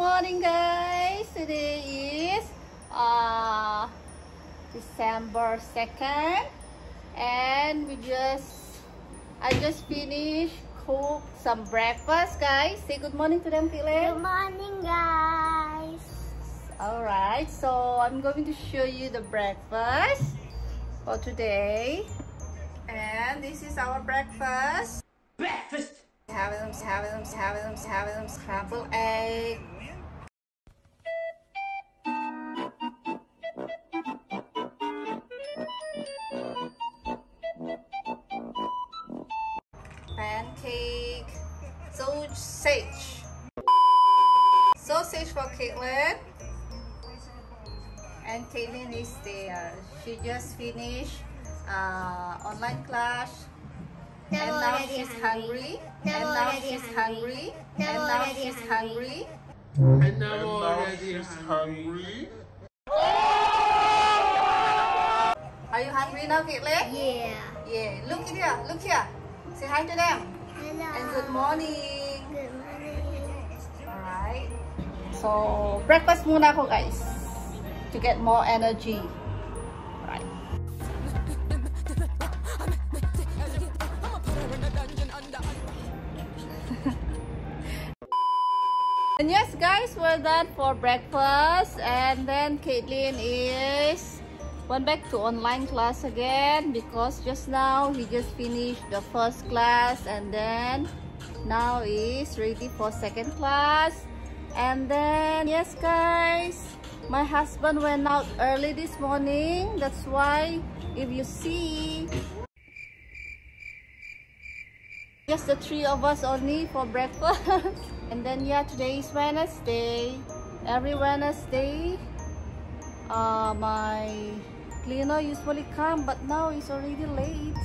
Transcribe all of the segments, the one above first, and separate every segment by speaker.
Speaker 1: morning guys! Today is uh, December 2nd and we just I just finished cook some breakfast guys. Say good morning to them Caitlin.
Speaker 2: Good morning, guys.
Speaker 1: Alright, so I'm going to show you the breakfast for today. And this is our breakfast.
Speaker 3: Breakfast!
Speaker 1: Have them, have them, have them, have them scrambled egg. And Caitlin is there. She just finished uh, online class and
Speaker 2: Now
Speaker 1: now she's
Speaker 2: hungry.
Speaker 1: hungry.
Speaker 2: Now
Speaker 1: And now she's
Speaker 2: hungry.
Speaker 1: hungry.
Speaker 2: Now
Speaker 1: And now she's
Speaker 2: hungry.
Speaker 1: hungry.
Speaker 4: And now already hungry.
Speaker 1: Are you hungry now, Caitlin?
Speaker 2: Yeah.
Speaker 1: Yeah. Look here. Look here. Say hi to them.
Speaker 2: Hello.
Speaker 1: And good morning.
Speaker 2: Good morning.
Speaker 1: Alright. So, breakfast muna ako guys. To get more energy. Right. And yes guys, we're done for breakfast and then Caitlin is went back to online class again because just now he just finished the first class and then now is ready for second class and then yes guys my husband went out early this morning. That's why if you see just the three of us only for breakfast. And then yeah today is wednesday. Every wednesday uh my cleaner usually come but now it's already late.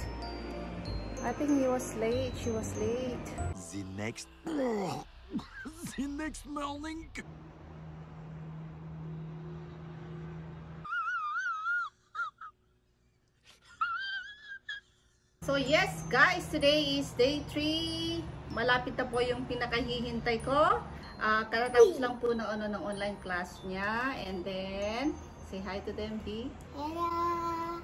Speaker 1: I think he was late. She was late.
Speaker 4: The next. the next morning.
Speaker 1: So yes guys, today is day 3. Malapit na po yung pinakahihintay ko. Ah, katatapos lang po ng ano ng online class niya. And then say hi to them, B.
Speaker 2: Hello.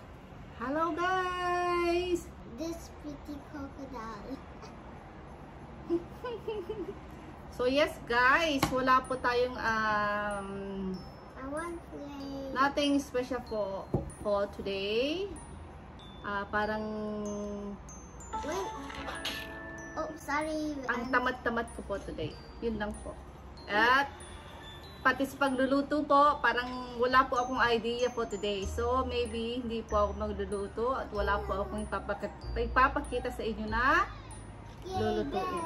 Speaker 1: Hello guys.
Speaker 2: This pretty crocodile.
Speaker 1: So yes guys, wala po tayong um
Speaker 2: I want play.
Speaker 1: nothing special for for today. Ah, parang
Speaker 2: Wait. Oh, sorry.
Speaker 1: ang
Speaker 2: I'm-
Speaker 1: tamad-tamad ko po today. Yun lang po. At pati sa pagluluto po, parang wala po akong idea po today. So, maybe hindi po ako magluluto at wala po akong ipapak- ipapakita sa inyo na lulutuin.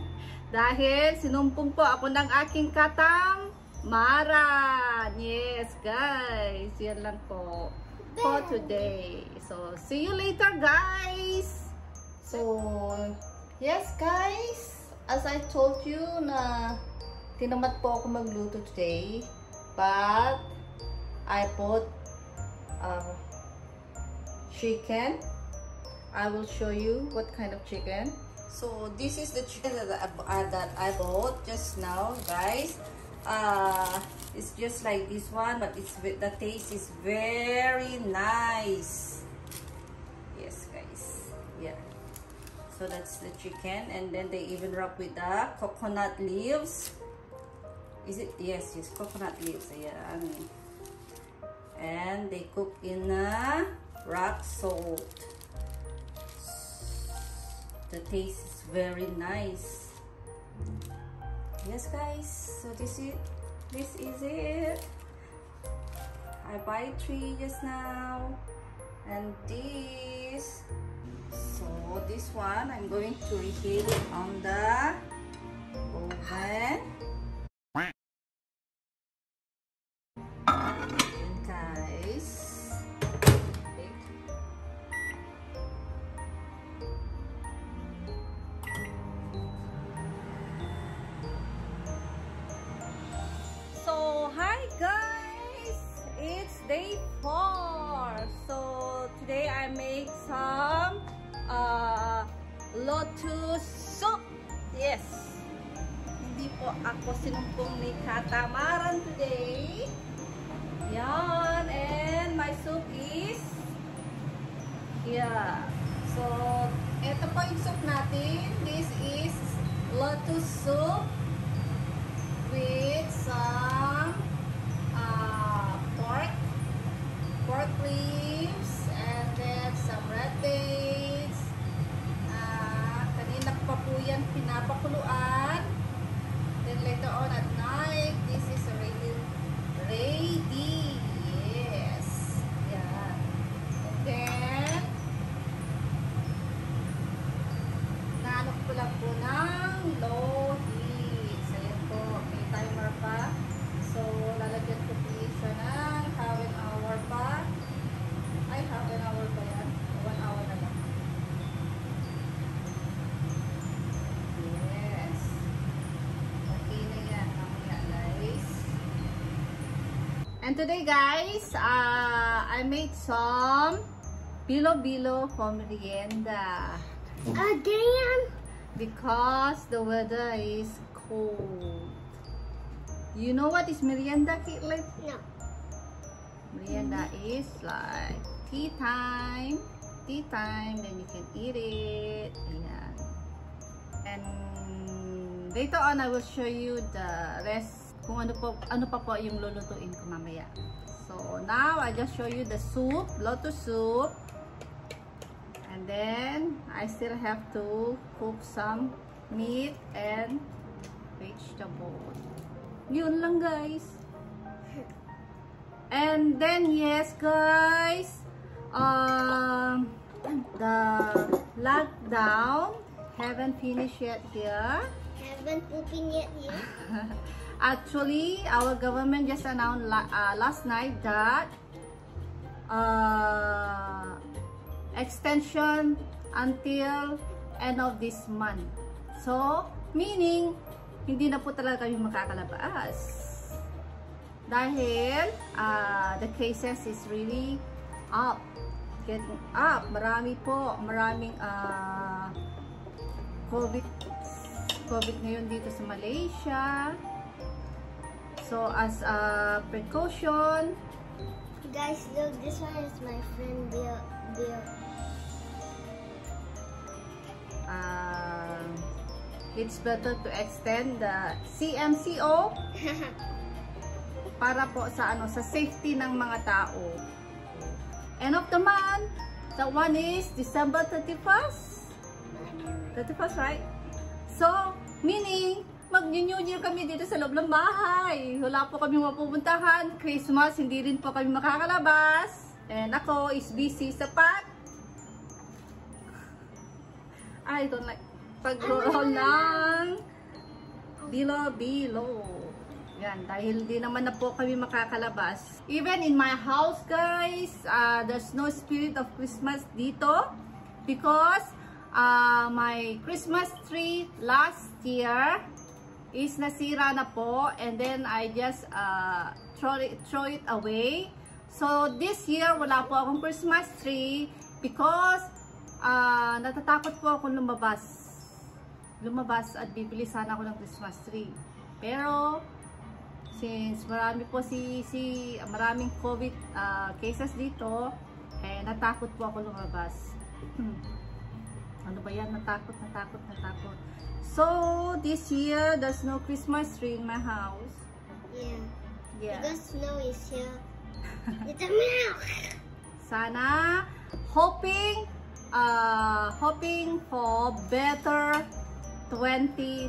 Speaker 1: Dahil sinumpong po ako ng aking katang Maran. Yes, guys. Yan lang po for today. So, see you later, guys. So, yes, guys. As I told you na tinamad po ako magluto today. But, I bought uh, chicken. I will show you what kind of chicken. So this is the chicken that I, that I bought just now, guys. Uh, it's just like this one, but it's the taste is very nice. Yes, guys. Yeah. So that's the chicken, and then they even wrap with the coconut leaves. Is it? Yes, yes, coconut leaves. Yeah, I mean, and they cook in a rock salt the taste is very nice yes guys so this is this is it. I buy three just now. And this. So this one i'm going to reheat it on the oven natin. This is lotus soup And today, guys, uh, I made some bilo-bilo for merienda.
Speaker 2: Again?
Speaker 1: Because the weather is cold. You know what is merienda, Caitlin?
Speaker 2: No.
Speaker 1: Merienda is like tea time. Tea time, then you can eat it. Ayan. And later on, I will show you the rest kung ano, po, ano pa po yung lulutuin ko mamaya. So, now, I just show you the soup, lotus soup. And then, I still have to cook some meat and vegetable. Yun lang, guys. And then, yes, guys, um, the lockdown haven't finished yet here.
Speaker 2: Haven't pooping yet here.
Speaker 1: Actually, our government just announced uh, last night that uh, extension until end of this month. So, meaning, hindi na po talaga kami makakalabas. Dahil, uh, the cases is really up. Getting up. Marami po, maraming uh, COVID, COVID ngayon dito sa Malaysia. So, as a precaution,
Speaker 2: Guys, look, this one is my friend Bill. Bill.
Speaker 1: uh, it's better to extend the CMCO para po sa ano sa safety ng mga tao. End of the month, that one is December 31st. 31st, right? So, meaning, mag-New Year kami dito sa loob ng bahay. Wala po kami mapupuntahan. Christmas, hindi rin po kami makakalabas. And ako is busy sa pag I don't like pag-roll ng bilo-bilo. Yan, dahil di naman na po kami makakalabas. Even in my house, guys, uh, there's no spirit of Christmas dito because uh, my Christmas tree last year is nasira na po and then I just uh, throw, it, throw it away. So, this year, wala po akong Christmas tree because ah natatakot po ako lumabas. Lumabas at bibili sana ako ng Christmas tree. Pero, since marami po si, si maraming COVID ah, cases dito, eh, natakot po ako lumabas. Hmm. Ano ba yan? Natakot, natakot, natakot. So, this year, there's no Christmas tree in my house.
Speaker 2: Yeah.
Speaker 1: Yeah.
Speaker 2: Because snow is here. It's a milk.
Speaker 1: Sana, hoping, uh, hoping for better 2021.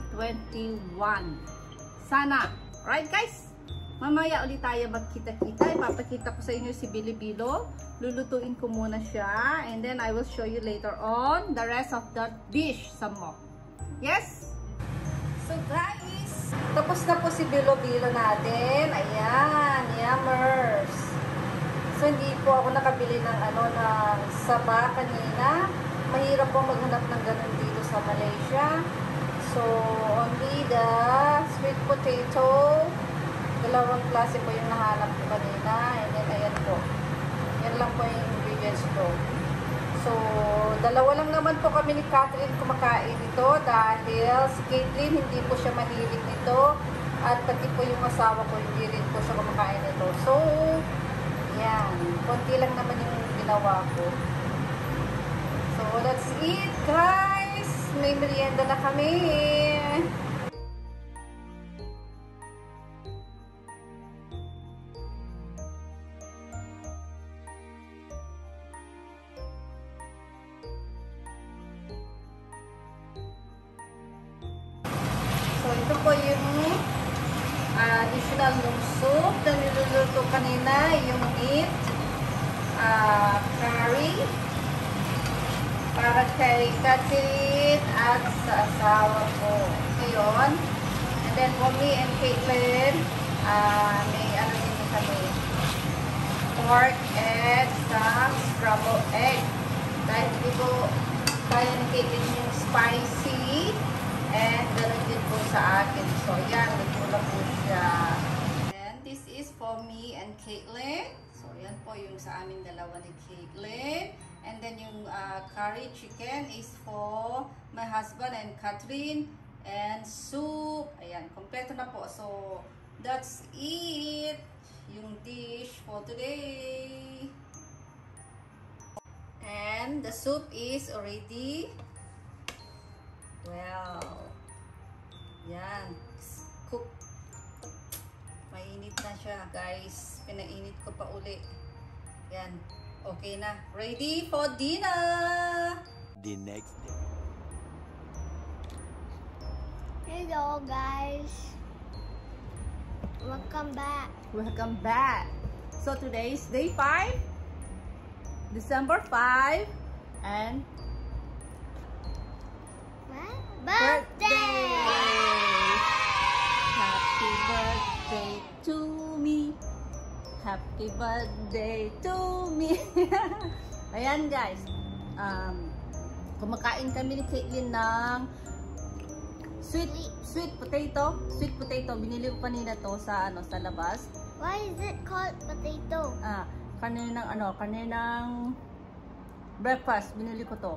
Speaker 1: Sana. Right, guys? Mamaya ulit tayo magkita-kita. Ipapakita ko sa inyo si Bilibilo. Lulutuin ko muna siya. And then I will show you later on the rest of the dish some more. Yes? So guys, tapos na po si Bilo-Bilo natin. Ayan, yummers. So hindi po ako nakabili ng ano ng saba kanina. Mahirap po maghanap ng ganun dito sa Malaysia. So only the sweet potato. Dalawang klase po yung nahanap ko kanina. And then ayan po. Yan lang po yung ingredients ko. So, dalawa lang naman po kami ni Catherine kumakain ito dahil si Caitlin hindi po siya mahilig nito at pati po yung asawa ko hindi rin po siya kumakain nito. So, yan. Konti lang naman yung ginawa ko. So, that's it guys. May merienda na kami. Uh, may ano din kami, pork and some scrambled egg. Dahil hindi ko kaya ni Caitlin yung spicy, And ganun din po sa akin. So, yan. Nagpula po siya. And this is for me and Caitlin. So, yan po yung sa amin dalawa ni Caitlin. And then yung uh, curry chicken is for my husband and Catherine. And soup. Ayan. Kompleto na po. So, that's it. Yung dish for today. And the soup is already Well, yan. Cook. Mainit na siya, guys. Pinainit ko pa uli. Yan. Okay na. Ready for dinner!
Speaker 4: The next day.
Speaker 2: Hello, guys. Welcome back.
Speaker 1: Welcome back. So today is day 5. December 5. And
Speaker 2: What? Birthday!
Speaker 1: Happy birthday to me. Happy birthday to me. Ayan guys. Um, kumakain kami ni Caitlin ng sweet sweet potato. Sweet potato. Binili ko kanina to sa ano sa labas.
Speaker 2: Why is it called potato?
Speaker 1: Ah, kaninang ano, kaninang breakfast. Binili ko to.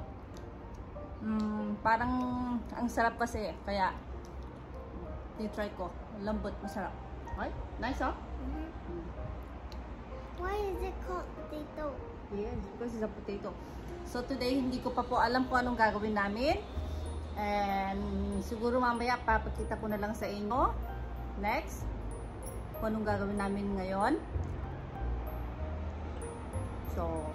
Speaker 1: Mm, parang ang sarap kasi kaya i-try ko. Lambot, masarap. Okay? Nice, oh?
Speaker 2: Mhm. Why is it called potato?
Speaker 1: Yes, because it's a potato. So today, hindi ko pa po alam kung anong gagawin namin. And siguro mamaya papakita ko na lang sa inyo. Next. Kung anong gagawin namin ngayon. So,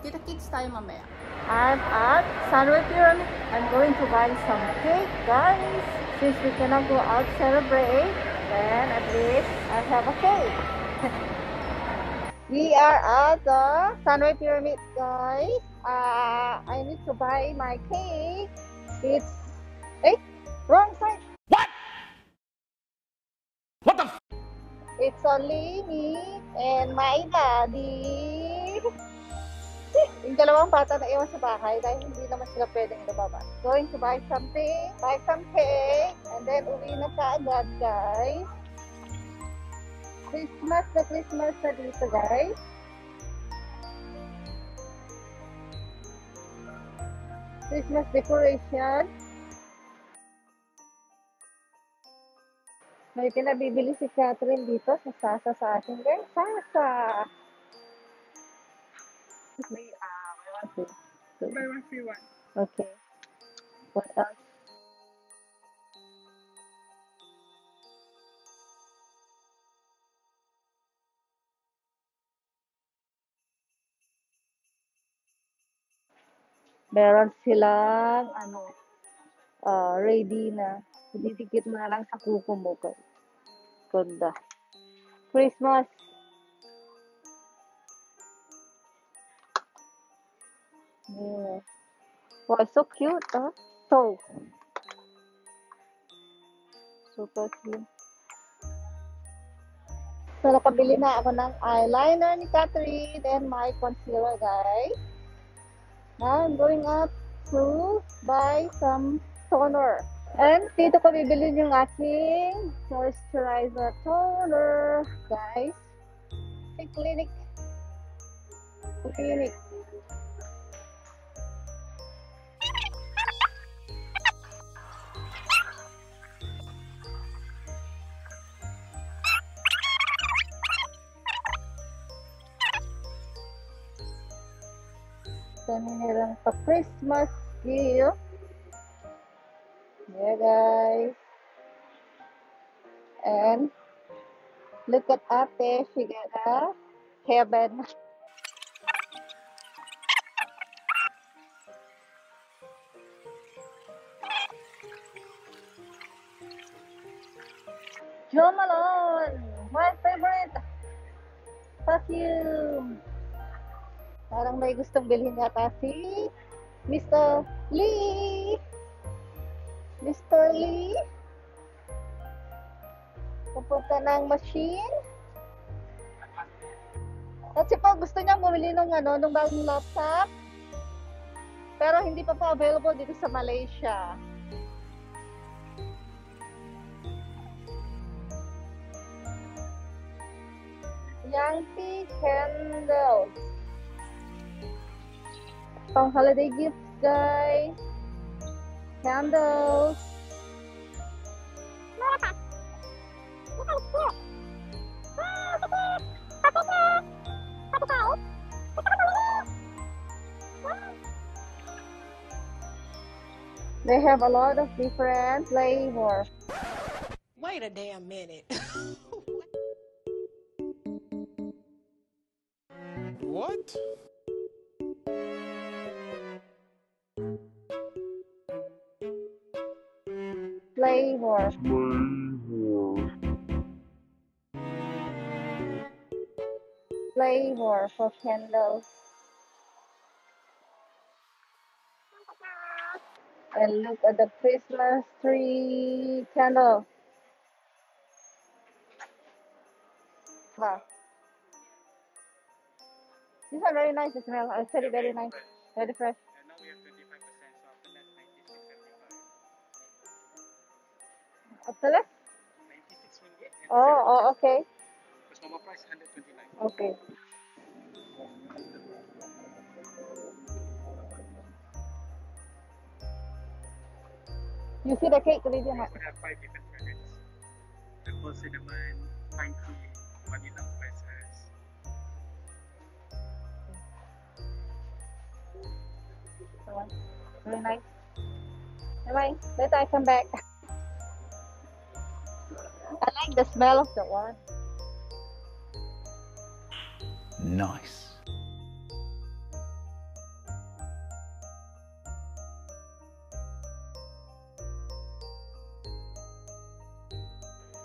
Speaker 1: kita-kits tayo mamaya. I'm at Sunway Pyramid. I'm going to buy some cake, guys. Since we cannot go out celebrate, then at least I have a cake. We are at the Sunway Pyramid, guys. Uh, I need to buy my cake. It's eh, wrong side.
Speaker 4: What? What the f-
Speaker 1: It's only me and my daddy. Yung dalawang bata na iwan sa bahay dahil hindi naman sila pwedeng lumabas. Going to buy something, buy some cake, and then uwi na kaagad, guys. Christmas na Christmas na dito, guys. Christmas decoration. May pinabibili si Catherine dito sa Sasa sa atin, guys. Sasa! May, ah, may one, two.
Speaker 3: Buy one free one.
Speaker 1: Okay. What else? Meron silang ano ah, ready na. Didikit mo na lang sa kuko mo. Ganda. Christmas. Yeah. Wow, so cute, ah. So. Super cute. So, nakabili na ako ng eyeliner ni Catherine and my concealer, guys. I'm going up to buy some toner. And dito ko bibili yung aking moisturizer toner, guys. Sa clinic. Clinic.
Speaker 5: Christmas gift. Yeah, guys. And look at ate. She got a heaven. Joe Malone, my favorite perfume. Parang may gustong bilhin yata si Mr. Lee. Mr. Lee. Pupunta ng machine. At si Paul gusto niya bumili ng ano, ng bagong laptop. Pero hindi pa po available dito sa Malaysia. Candles. Pang holiday gifts, guys. Candles. They have a lot of different flavors.
Speaker 6: Wait a damn minute.
Speaker 7: What?
Speaker 5: Flavor. Flavor for candles. And look at the Christmas tree candle. Wow. These are very nice. Smell. I said it very nice. Very fresh.
Speaker 8: 96.75.
Speaker 5: Up to left?
Speaker 8: 96 ringgit.
Speaker 5: Oh, oh, okay.
Speaker 8: Because normal price 129.
Speaker 5: Okay. You see the cake already,
Speaker 8: We
Speaker 5: not?
Speaker 8: have five different flavors. Apple cinnamon, pine tree, vanilla spices.
Speaker 5: Very nice. Bye Later I come back. Like the smell of the one.
Speaker 7: Nice.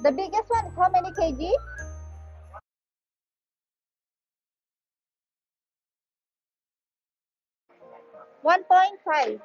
Speaker 5: The biggest one is how many kg? One point five.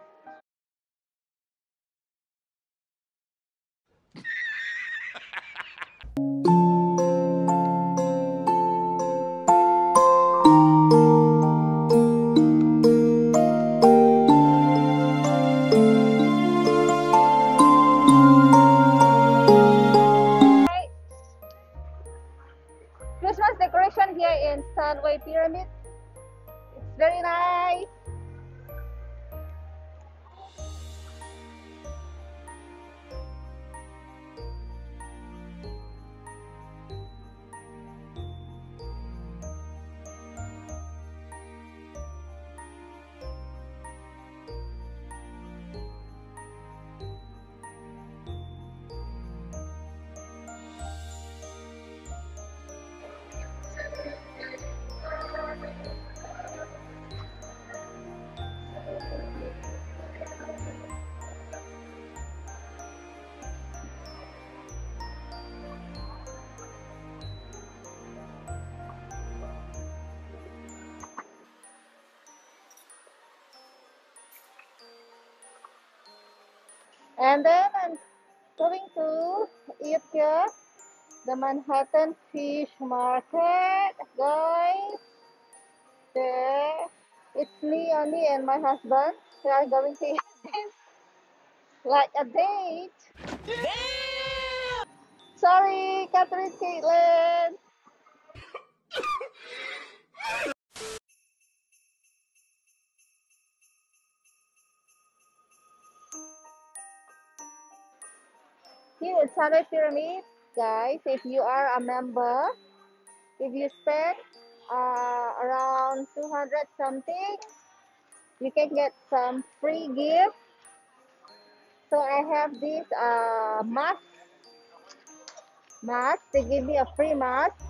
Speaker 5: And then I'm going to eat here the Manhattan Fish Market, guys. There, it's me only and my husband. We are going to eat this like a date. Sorry, Catherine Caitlin. Here at Sunday Pyramid, guys, if you are a member, if you spend uh, around 200 something,
Speaker 1: you can get some free gift. So I have this uh mask. Mask. They give me a free mask.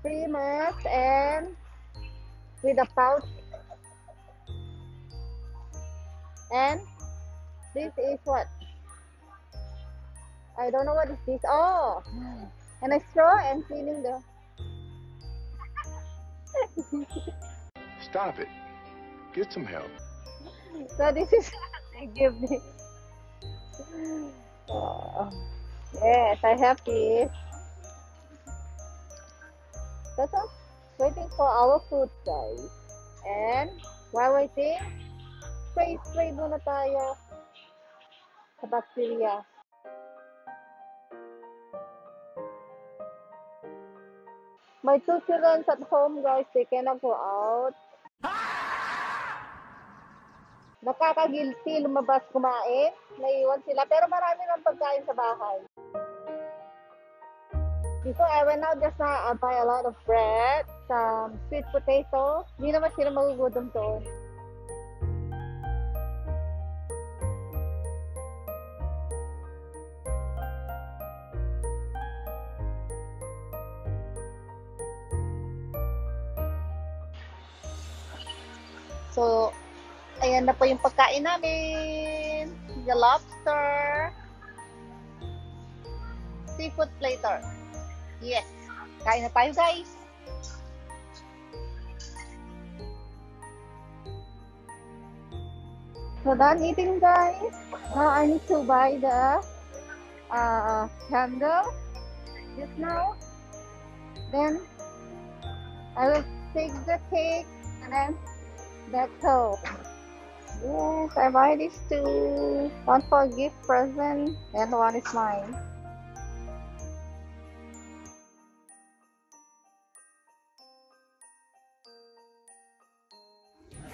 Speaker 1: Free mask and with a pouch. And this is what? I don't know what is this. Oh, and a straw and cleaning the.
Speaker 4: Stop it. Get some help.
Speaker 1: So this is they give me. Oh, yes, I have this. That's all. Waiting for our food, guys. And while waiting, spray spray muna tayo sa bacteria. My two children at home, guys. They cannot go out. Nakakagilty lumabas kumain. Naiwan sila. Pero marami ng pagkain sa bahay. Before I went out just now, I buy a lot of bread, some sweet potato. Hindi naman sila magugutom doon. So, ayan na po yung pagkain namin. The lobster. Seafood platter. Yes. Kain na tayo, guys. So, done eating, guys. Now, I need to buy the uh, candle just now. Then, I will take the cake and then that's all. Yes, I buy these two. One for gift present and one is mine.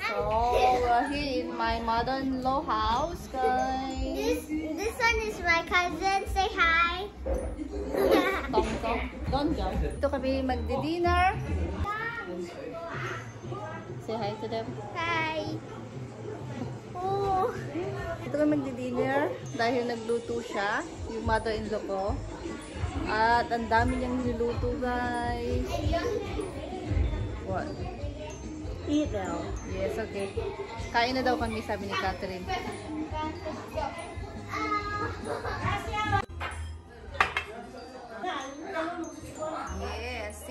Speaker 1: So we're here in my mother-in-law house, guys.
Speaker 2: This this one is my cousin. Say hi.
Speaker 1: Tong tong, don't go. Ito kami magdi-dinner. Say hi to them.
Speaker 2: hi. Oh.
Speaker 1: Ito kami magdi-dinner dahil nagluto siya, yung mother-in-law ko. At ang dami niyang niluto, guys. What?
Speaker 3: Eat now.
Speaker 1: Yes, okay. Kain na daw kami, sabi ni Catherine.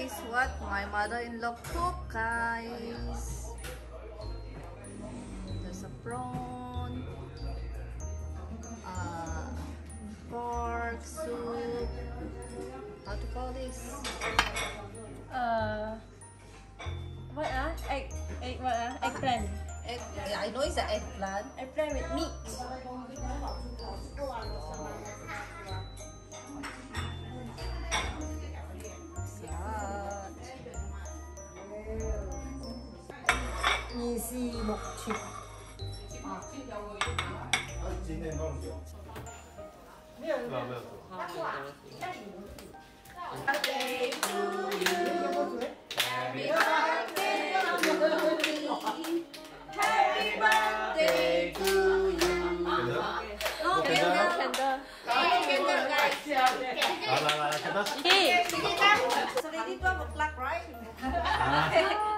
Speaker 1: Is what my mother-in-law cook, guys. There's a prawn, uh, pork soup. How to call this?
Speaker 3: Uh, what ah? Egg, egg what ah? Eggplant.
Speaker 1: Egg, yeah, I know it's an eggplant.
Speaker 3: Eggplant with meat.
Speaker 1: 電
Speaker 3: 視木柱
Speaker 1: 啊！沒有沒有沒有。大哥啊，那你們。Happy birthday to you.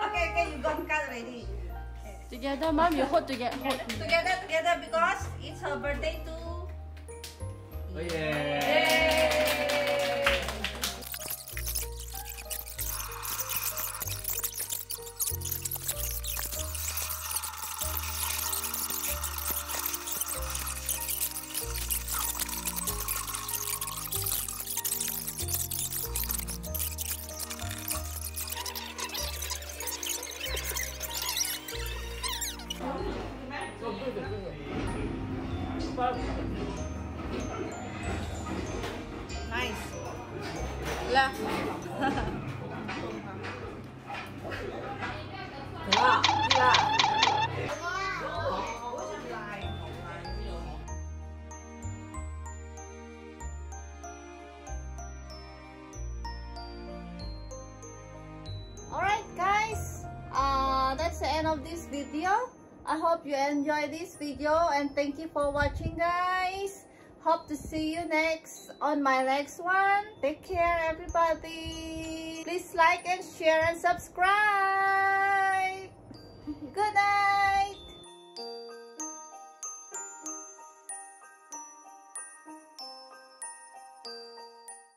Speaker 1: Okay, okay, you got card already.
Speaker 3: Together, mom, you hold together. Hold.
Speaker 1: Together, together, because it's her birthday too.
Speaker 8: Oh yeah.
Speaker 1: Yay! Nice. Alright guys, uh, that's the end of this video. I hope you enjoy this video and thank you for watching guys hope to see you next on my next one. Take care everybody. Please like and share and subscribe. Good night.